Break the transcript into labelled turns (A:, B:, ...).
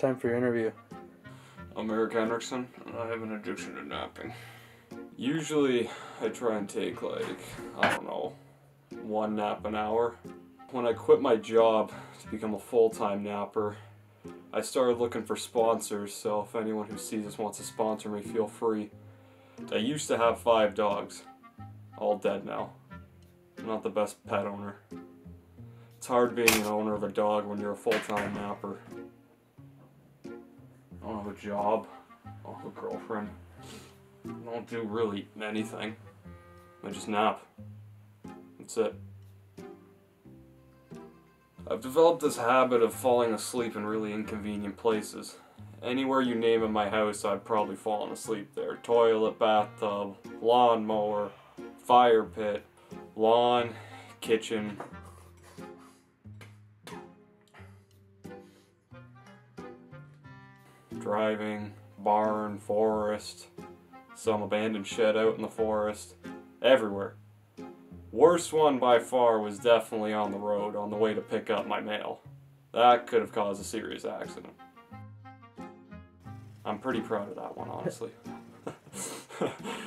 A: Time for your interview.
B: I'm Erik Henriksen, and I have an addiction to napping. Usually, I try and take like, I don't know, one nap an hour. When I quit my job to become a full-time napper, I started looking for sponsors, so if anyone who sees this wants to sponsor me, feel free. I used to have five dogs, all dead now. I'm not the best pet owner. It's hard being an owner of a dog when you're a full-time napper. A job. I have a girlfriend. I don't do really anything. I just nap. That's it. I've developed this habit of falling asleep in really inconvenient places. Anywhere you name in my house, I've probably fallen asleep there. Toilet, bathtub, lawnmower, fire pit, lawn, kitchen. Driving, barn, forest, some abandoned shed out in the forest, everywhere. Worst one by far was definitely on the road on the way to pick up my mail. That could have caused a serious accident. I'm pretty proud of that one, honestly.